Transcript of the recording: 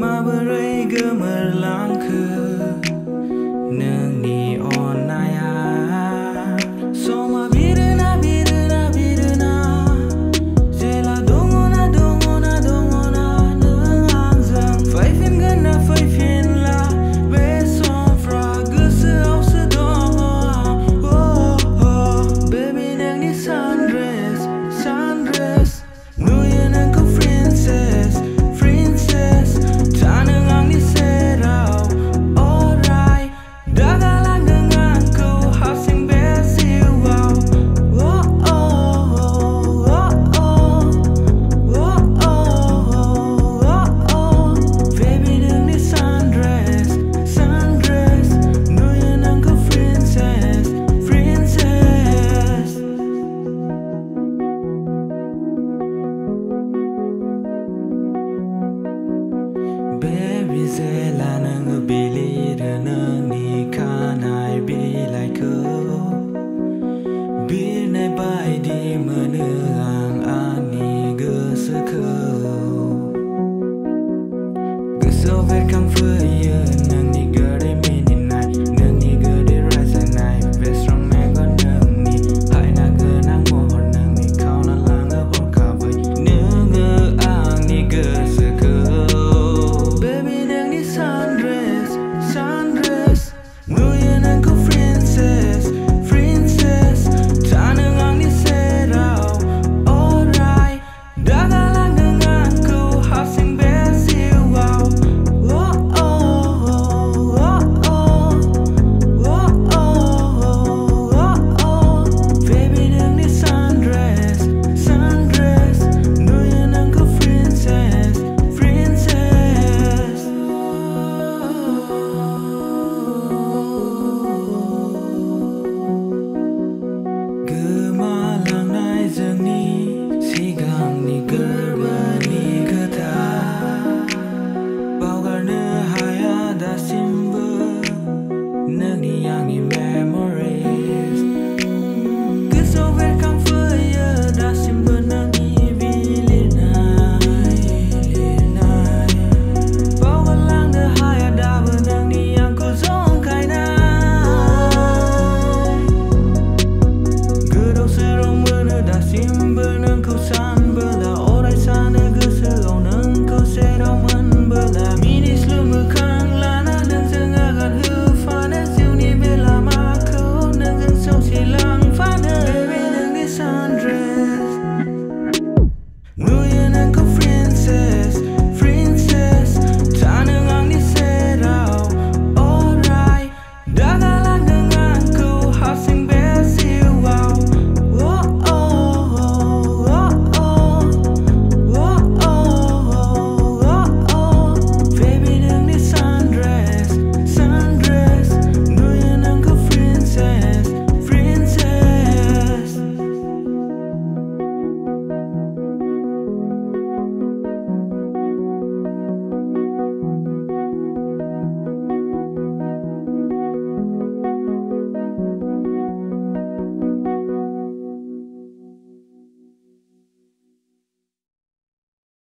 Mabare gamar nagniyangimen